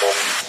mong